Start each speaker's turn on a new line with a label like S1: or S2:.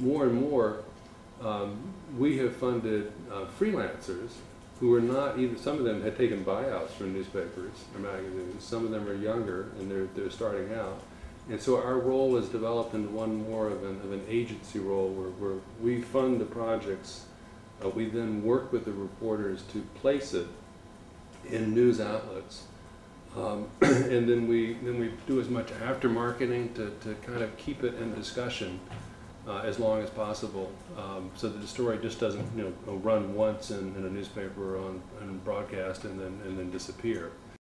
S1: more and more, um, we have funded uh, freelancers who are not even, some of them had taken buyouts from newspapers or magazines. Some of them are younger and they're, they're starting out. And so our role has developed into one more of an, of an agency role where, where we fund the projects. Uh, we then work with the reporters to place it in news outlets. Um, and then we, then we do as much after marketing to, to kind of keep it in discussion uh, as long as possible, um, so that the story just doesn't, you know, run once in, in a newspaper or on, on broadcast and then, and then disappear.